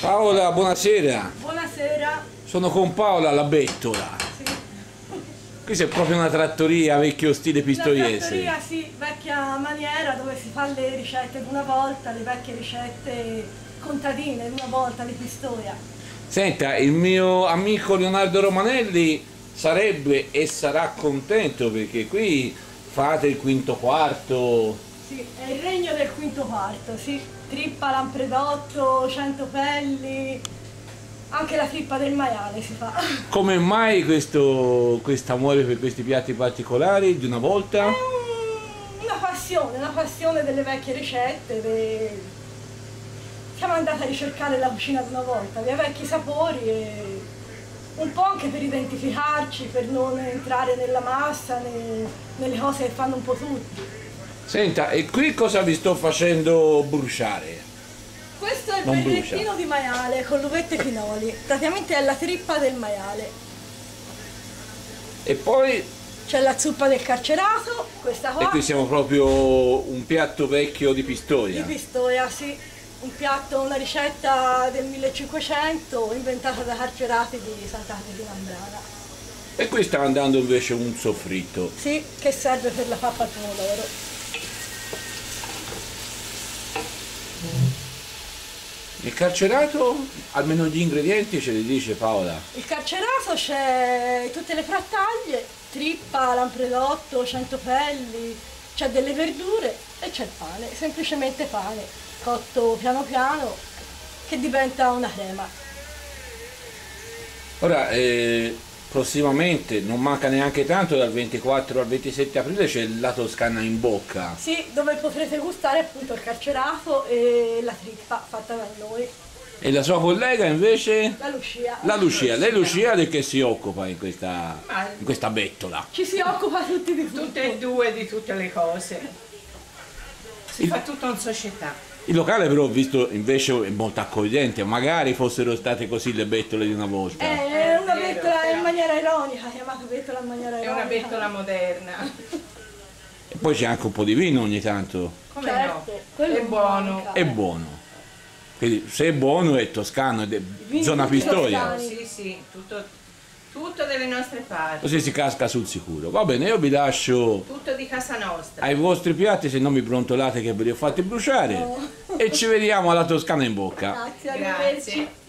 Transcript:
Paola, buonasera. Buonasera. Sono con Paola la bettola. Sì. Questa è proprio una trattoria vecchio stile Una pistoiese. trattoria, sì, vecchia maniera dove si fa le ricette di una volta, le vecchie ricette contadine di una volta di Pistoia. Senta, il mio amico Leonardo Romanelli sarebbe e sarà contento perché qui fate il quinto quarto. Sì, è il regno del quinto quarto, sì. Trippa, lampredotto, centopelli, anche la trippa del maiale si fa. Come mai questo amore per questi piatti particolari di una volta? È un- una passione, una passione delle vecchie ricette. de- Siamo andati a ricercare la cucina di una volta, dei vecchi sapori e un po' anche per identificarci, per non entrare nella massa, ne- nelle cose che fanno un po' tutti. Senta, e qui cosa vi sto facendo bruciare? Questo è il Non berrettino brucia. di maiale con l'uvette pinoli, praticamente è la trippa del maiale. E poi, C'è la zuppa del carcerato, questa e qua, qui siamo proprio un piatto vecchio di di Pistoia. Pistoia, sì. Un piatto, una ricetta del 1500 inventata da carcerati di Santa Caterina Ambrana. E qui sta andando invece un soffritto. Sì, che serve per la pappa al pomodoro. Il carcerato, almeno gli ingredienti ce li dice Paola. Il carcerato c'è tutte le frattaglie, trippa, lampredotto, centopelli, c'è delle verdure e c'è il pane, semplicemente pane, cotto piano piano, che diventa una crema. Ora, eh, prossimamente, non manca neanche tanto, dal 24 al 27 aprile c'è la Toscana in bocca. Sì, dove potrete gustare appunto il carcerato e la trippa fatta da noi, E la sua collega invece? la Lucia. La Lucia. Lei Lucia di che si occupa in questa, in questa bettola? Ci si occupa tutti di tutto. Tutte e due di tutte le cose. Si fa tutto in società. Il locale però ho visto invece è molto accogliente, magari fossero state così le bettole di una volta. È una vero, bettola in però. Maniera ironica, chiamata bettola in maniera È ironica. una bettola moderna. E poi c'è anche un po' di vino ogni tanto. Come Certo, no? quello È buono. manca. È buono. Quindi se è buono è toscano, ed è zona Pistoia. Sì, sì, tutto, tutto delle nostre parti. Così si casca sul sicuro. Va bene, io vi lascio Tutto di casa nostra. ai vostri piatti, se non mi brontolate che ve li ho fatti bruciare. E ci vediamo alla Toscana in bocca. Grazie, arrivederci. Grazie.